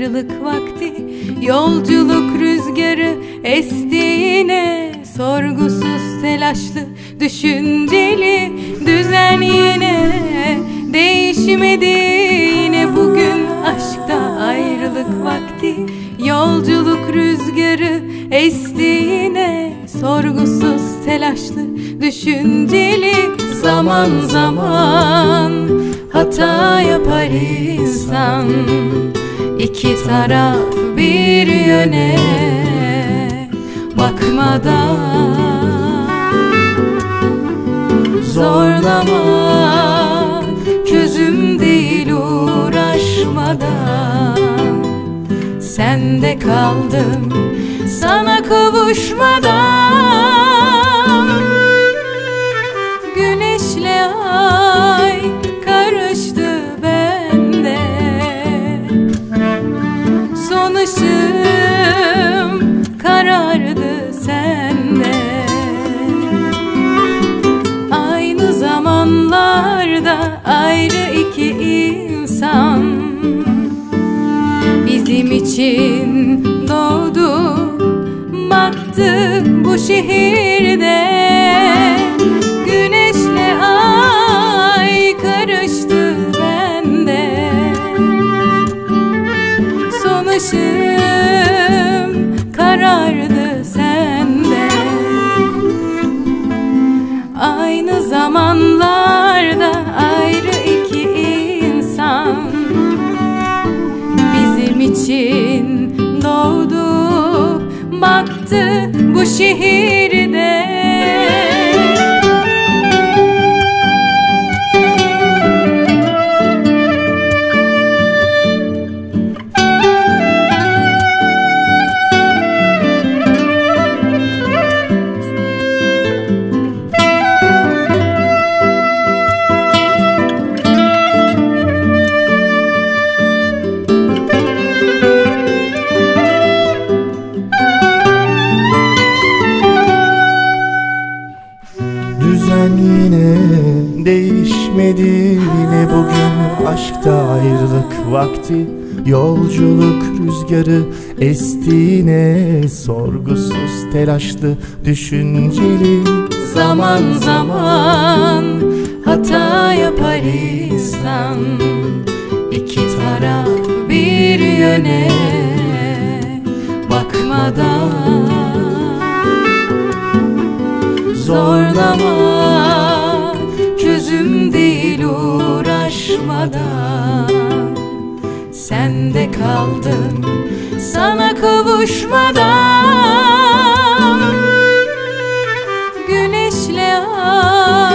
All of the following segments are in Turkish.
ayrılık vakti Yolculuk rüzgarı esti yine Sorgusuz telaşlı düşünceli Düzen yine değişmedi Yine bugün aşkta ayrılık vakti Yolculuk rüzgarı esti yine Sorgusuz telaşlı düşünceli Zaman zaman hata yapar insan İki taraf bir yöne bakmadan. Zorlama çözüm değil uğraşmadan. Sende kaldım sana kavuşmadan için doğdu. Battı bu şehirde Güneşle ay karıştı bende. Son ışığım karardı sende. Aynı zamanlarda bu şehirde değişmedi Yine bugün aşkta ayrılık vakti. Yolculuk rüzgarı esti yine Sorgusuz telaşlı düşünceli. Zaman zaman hata yapar insan İki taraf bir yöne bakmadan Zorlama uğraşmadan Sende kaldım sana kavuşmadan. Güneşle ay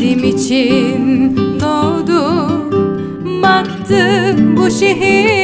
Bizim için doğdu battı bu şehirde